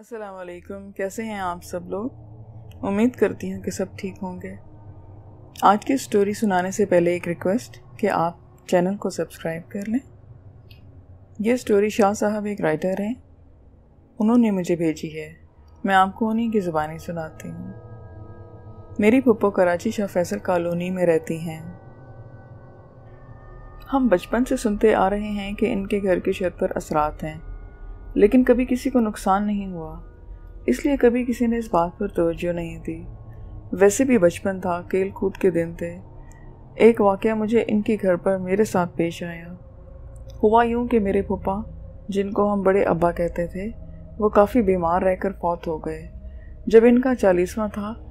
अस्सलाम कैसे हैं आप सब लोग? उम्मीद करती हूँ कि सब ठीक होंगे। आज की स्टोरी सुनाने से पहले एक रिक्वेस्ट कि आप चैनल को सब्सक्राइब कर लें। यह स्टोरी शाह साहब एक राइटर हैं। उन्होंने मुझे भेजी है। मैं आपको उन्हीं की ज़ुबानी सुनाती हूँ। मेरी पप्पो कराची शाह फैसल कॉलोनी में रहती हैं। हम बचपन से सुनते आ रहे हैं कि इनके घर की छत पर असरात हैं। लेकिन कभी किसी को नुकसान नहीं हुआ। इसलिए कभी किसी ने इस बात पर तवज्जो नहीं दी। वैसे भी बचपन था खेल कूद के दिन थे। एक वाक़ मुझे इनके घर पर मेरे साथ पेश आया। हुआ यूँ कि मेरे पुपा, जिनको हम बड़े अब्बा कहते थे, वो काफ़ी बीमार रहकर फौत हो गए। जब इनका चालीसवां था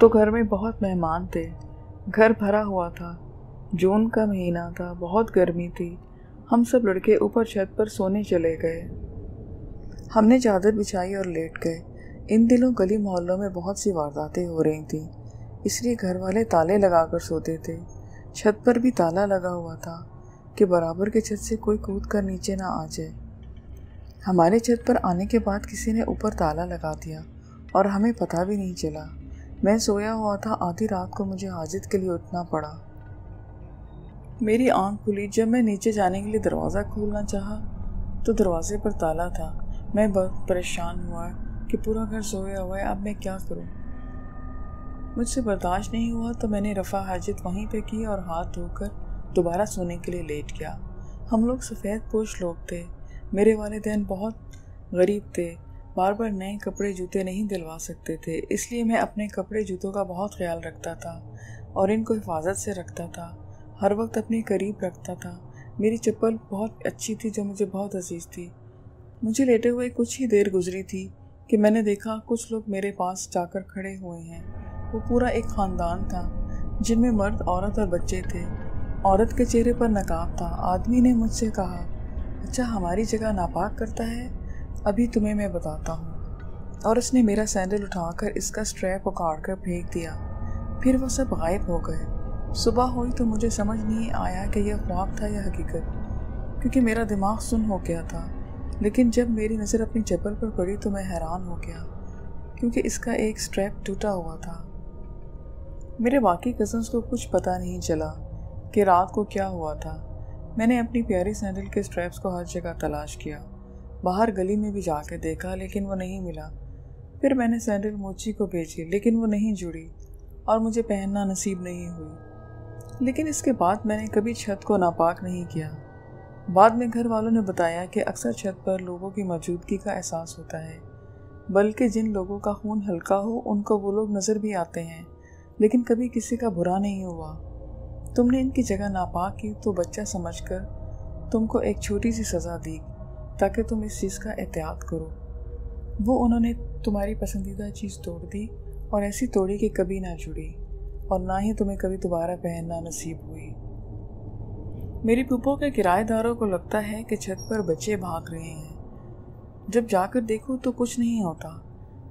तो घर में बहुत मेहमान थे। घर भरा हुआ था। जून का महीना था, बहुत गर्मी थी। हम सब लड़के ऊपर छत पर सोने चले गए। हमने चादर बिछाई और लेट गए। इन दिनों गली मोहल्लों में बहुत सी वारदातें हो रही थीं। इसलिए घर वाले ताले लगाकर सोते थे। छत पर भी ताला लगा हुआ था कि बराबर के छत से कोई कूद कर नीचे ना आ जाए। हमारे छत पर आने के बाद किसी ने ऊपर ताला लगा दिया और हमें पता भी नहीं चला। मैं सोया हुआ था, आधी रात को मुझे हाजित के लिए उठना पड़ा। मेरी आँख खुली। जब मैं नीचे जाने के लिए दरवाज़ा खोलना चाहा तो दरवाजे पर ताला था। मैं बहुत परेशान हुआ कि पूरा घर सोया हुआ है, अब मैं क्या करूँ? मुझसे बर्दाश्त नहीं हुआ तो मैंने रफ़ा हाजत वहीं पे की और हाथ धोकर दोबारा सोने के लिए लेट गया हम लोग सफ़ेद पोश लोग थे। मेरे वालदेन बहुत गरीब थे। बार बार नए कपड़े जूते नहीं दिलवा सकते थे, इसलिए मैं अपने कपड़े जूतों का बहुत ख्याल रखता था और इनको हिफाजत से रखता था। हर वक्त अपने करीब रखता था। मेरी चप्पल बहुत अच्छी थी जो मुझे बहुत अज़ीज़ थी। मुझे लेटे हुए कुछ ही देर गुजरी थी कि मैंने देखा कुछ लोग मेरे पास जाकर खड़े हुए हैं। वो पूरा एक ख़ानदान था, जिनमें मर्द, औरत और बच्चे थे। औरत के चेहरे पर नकाब था। आदमी ने मुझसे कहा अच्छा हमारी जगह नापाक करता है? अभी तुम्हें मैं बताता हूँ। और उसने मेरा सैंडल उठाकर इसका स्ट्रैप उखाड़ कर फेंक दिया। फिर वो सब गायब हो गए। सुबह हुई तो मुझे समझ नहीं आया कि यह ख्वाब था या हकीकत, क्योंकि मेरा दिमाग सुन हो गया था। लेकिन जब मेरी नज़र अपनी चप्पल पर पड़ी तो मैं हैरान हो गया, क्योंकि इसका एक स्ट्रैप टूटा हुआ था। मेरे बाकी कज़न्स को कुछ पता नहीं चला कि रात को क्या हुआ था। मैंने अपनी प्यारी सैंडल के स्ट्रैप्स को हर जगह तलाश किया। बाहर गली में भी जाकर देखा, लेकिन वो नहीं मिला। फिर मैंने सैंडल मोची को भेजी, लेकिन वो नहीं जुड़ी और मुझे पहनना नसीब नहीं हुई। लेकिन इसके बाद मैंने कभी छत को नापाक नहीं किया। बाद में घर वालों ने बताया कि अक्सर छत पर लोगों की मौजूदगी का एहसास होता है। बल्कि जिन लोगों का खून हल्का हो, उनको वो लोग नज़र भी आते हैं। लेकिन कभी किसी का बुरा नहीं हुआ। तुमने इनकी जगह नापाक की तो बच्चा समझकर तुमको एक छोटी सी सज़ा दी, ताकि तुम इस चीज़ का एहतियात करो। वो उन्होंने तुम्हारी पसंदीदा चीज़ तोड़ दी और ऐसी तोड़ी कि कभी ना जुड़ी, और ना ही तुम्हें कभी दोबारा पहनना नसीब हुई। मेरी पुप्पो के किराएदारों को लगता है कि छत पर बच्चे भाग रहे हैं। जब जाकर देखो तो कुछ नहीं होता।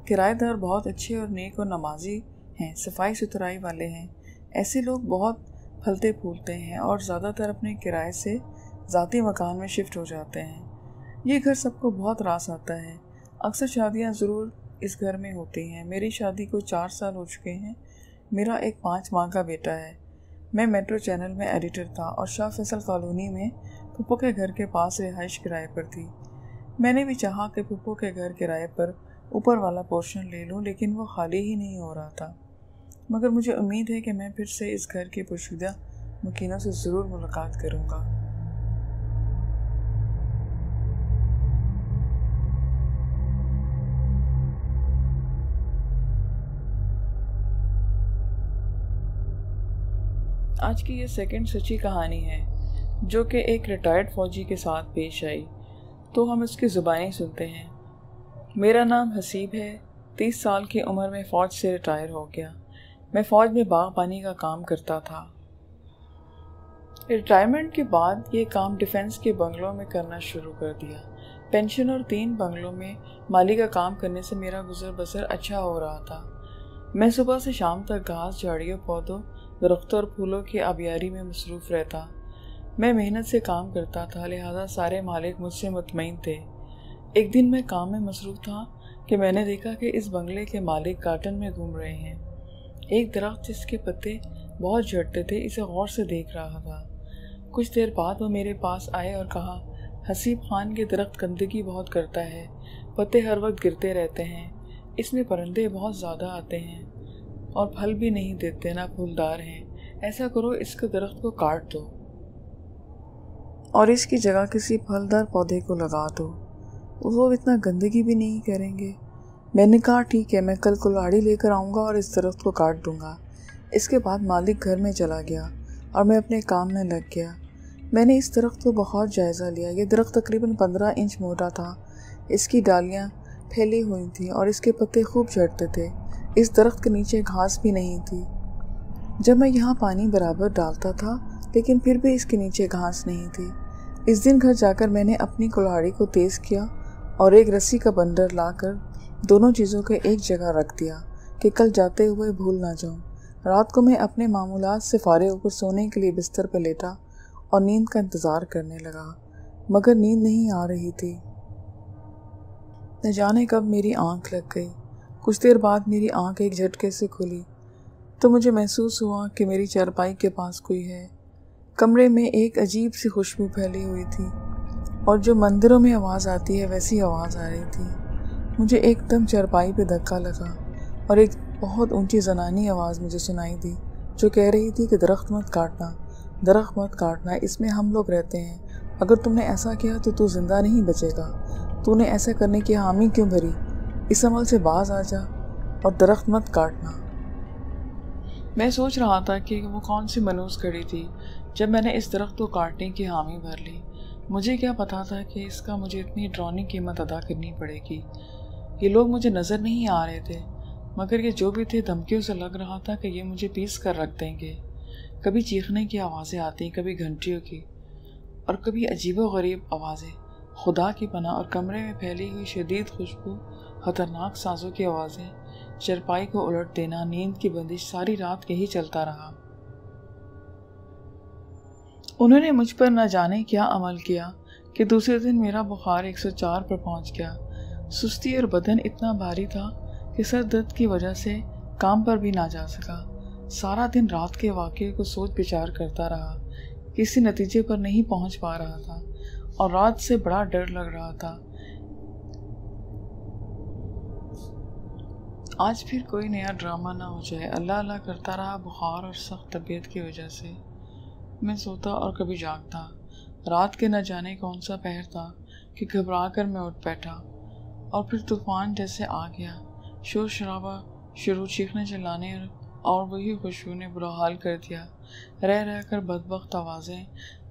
किराएदार बहुत अच्छे और नेक और नमाजी हैं, सफ़ाई सुथराई वाले हैं। ऐसे लोग बहुत फलते फूलते हैं और ज़्यादातर अपने किराए से ज़ाती मकान में शिफ्ट हो जाते हैं। ये घर सबको बहुत रास आता है। अक्सर शादियाँ ज़रूर इस घर में होती हैं। मेरी शादी को चार साल हो चुके हैं। मेरा एक पाँच माह का बेटा है। मैं मेट्रो चैनल में एडिटर था और शाह फैसल कॉलोनी में पप्पो के घर के पास रिहाइश किराए पर थी। मैंने भी चाहा कि पप्पो के घर किराए पर ऊपर वाला पोर्शन ले लूँ, लेकिन वो खाली ही नहीं हो रहा था। मगर मुझे उम्मीद है कि मैं फिर से इस घर के पोशीदा मकीनों से ज़रूर मुलाकात करूँगा। आज की ये सेकंड सच्ची कहानी है, जो कि एक रिटायर्ड फ़ौजी के साथ पेश आई। तो हम इसकी ज़ुबानी सुनते हैं। मेरा नाम हसीब है, तीस साल की उम्र में फ़ौज से रिटायर हो गया। मैं फ़ौज में बागबानी का काम करता था। रिटायरमेंट के बाद ये काम डिफेंस के बंगलों में करना शुरू कर दिया। पेंशन और तीन बंगलों में माली का काम करने से मेरा गुजर बसर अच्छा हो रहा था। मैं सुबह से शाम तक घास, झाड़ियों, पौधों दरख्तों और फूलों की आबियारी में मसरूफ़ रहता। मैं मेहनत से काम करता था, लिहाजा सारे मालिक मुझसे मुतमिन थे। एक दिन मैं काम में मसरूफ़ था कि मैंने देखा कि इस बंगले के मालिक गार्डन में घूम रहे हैं। एक दरख्त जिसके पत्ते बहुत झड़ते थे, इसे गौर से देख रहा था। कुछ देर बाद वो मेरे पास आए और कहा, हसीब खान के दरख्त गंदगी बहुत करता है। पत्ते हर वक्त गिरते रहते हैं। इसमें परंदे बहुत ज़्यादा आते हैं। और फल भी नहीं देते, ना फूलदार हैं। ऐसा करो, इसके दरख्त को काट दो। और इसकी जगह किसी फलदार पौधे को लगा दो। वो इतना गंदगी भी नहीं करेंगे। मैंने कहा, ठीक है, मैं कल कुल्हाड़ी लेकर आऊँगा और इस दरख्त को काट दूँगा। इसके बाद मालिक घर में चला गया और मैं अपने काम में लग गया। मैंने इस दरख्त को बहुत जायज़ा लिया। ये दरख्त तकरीबन पंद्रह इंच मोटा था। इसकी डालियाँ फैली हुई थी और इसके पत्ते खूब झड़ते थे। इस दरख्त के नीचे घास भी नहीं थी। जब मैं यहाँ पानी बराबर डालता था, लेकिन फिर भी इसके नीचे घास नहीं थी। इस दिन घर जाकर मैंने अपनी कुल्हाड़ी को तेज़ किया और एक रस्सी का बंदर लाकर दोनों चीज़ों को एक जगह रख दिया कि कल जाते हुए भूल ना जाऊँ। रात को मैं अपने मामूलात से फारे होकर सोने के लिए बिस्तर पर लेटा और नींद का इंतज़ार करने लगा, मगर नींद नहीं आ रही थी। न जाने कब मेरी आँख लग गई। कुछ देर बाद मेरी आँख एक झटके से खुली तो मुझे महसूस हुआ कि मेरी चारपाई के पास कोई है। कमरे में एक अजीब सी खुशबू फैली हुई थी, और जो मंदिरों में आवाज़ आती है वैसी आवाज़ आ रही थी। मुझे एकदम चरपाई पे धक्का लगा, और एक बहुत ऊँची जनानी आवाज़ मुझे सुनाई दी, जो कह रही थी कि, दरख्त मत काटना, दरख्त मत काटना, इसमें हम लोग रहते हैं। अगर तुमने ऐसा किया तो तू ज़िंदा नहीं बचेगा। तूने ऐसा करने की हामी क्यों भरी? इस अमल से बाज आ जा और दरख्त मत काटना। मैं सोच रहा था कि वो कौन सी मनूस खड़ी थी, जब मैंने इस दरख्त को काटने की हामी भर ली। मुझे क्या पता था कि इसका मुझे इतनी ड्रॉनी कीमत अदा करनी पड़ेगी। ये लोग मुझे नज़र नहीं आ रहे थे, मगर ये जो भी थे, धमकियों से लग रहा था कि ये मुझे पीस कर रख देंगे। कभी चीखने की आवाज़ें आती, कभी घंटियों की, और कभी अजीब गरीब आवाज़ें। खुदा की पना और कमरे में फैली हुई शदीद खुशबू खतरनाक सांसों की आवाज़ें चरपाई को उलट देना, नींद की बंदिश सारी रात यही चलता रहा। उन्होंने मुझ पर न जाने क्या अमल किया कि दूसरे दिन मेरा बुखार 104 पर पहुँच गया। सुस्ती और बदन इतना भारी था कि सर दर्द की वजह से काम पर भी ना जा सका। सारा दिन रात के वाक़े को सोच विचार करता रहा। किसी नतीजे पर नहीं पहुँच पा रहा था और रात से बड़ा डर लग रहा था। आज फिर कोई नया ड्रामा ना हो जाए। अल्लाह अल्लाह करता रहा बुखार और सख्त तबीयत की वजह से। मैं सोता और कभी जागता। रात के न जाने कौन सा पहर था, कि घबरा कर मैं उठ बैठा। और फिर तूफ़ान जैसे आ गया। शोर शराबा शुरू चीखने चिल्लाने और वही खुशबू ने बुरा हाल कर दिया। रह रह कर बदबख्त आवाज़ें,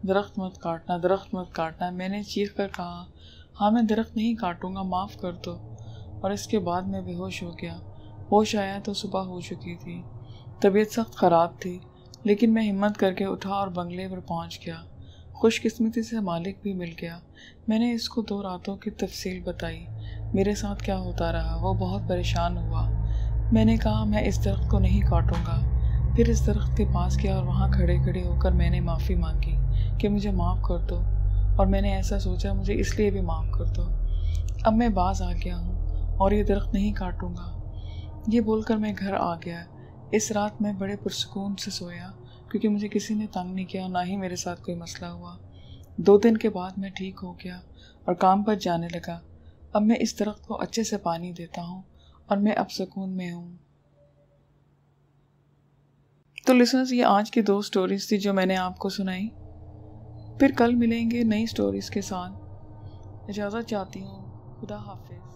दरख्त मत काटना, दरख्त मत काटना। मैंने चीख कर कहा हाँ मैं दरख्त नहीं काटूँगा, माफ़ कर दो। और इसके बाद मैं बेहोश हो गया। होश आया तो सुबह हो चुकी थी। तबीयत सख्त ख़राब थी, लेकिन मैं हिम्मत करके उठा और बंगले पर पहुँच गया। खुशकिस्मती से मालिक भी मिल गया। मैंने इसको दो रातों की तफसील बताई। मेरे साथ क्या होता रहा, वो बहुत परेशान हुआ। मैंने कहा, मैं इस दरख्त को नहीं काटूँगा। फिर इस दरख्त के पास गया और वहाँ खड़े खड़े होकर मैंने माफ़ी मांगी कि मुझे माफ़ कर दो। और मैंने ऐसा सोचा, मुझे इसलिए भी माफ़ कर दो। अब मैं बाज आ गया हूँ और ये दरख्त नहीं काटूँगा। ये बोलकर मैं घर आ गया। इस रात मैं बड़े पुरसकून से सोया, क्योंकि मुझे किसी ने तंग नहीं किया, ना ही मेरे साथ कोई मसला हुआ। दो दिन के बाद मैं ठीक हो गया और काम पर जाने लगा। अब मैं इस दरख्त को अच्छे से पानी देता हूँ और मैं अब सुकून में हूँ। तो लिसनर्स ये आज की दो स्टोरीज थी जो मैंने आपको सुनाई। फिर कल मिलेंगे नई स्टोरीज के साथ। इजाज़त चाहती हूँ। खुदा हाफिज़।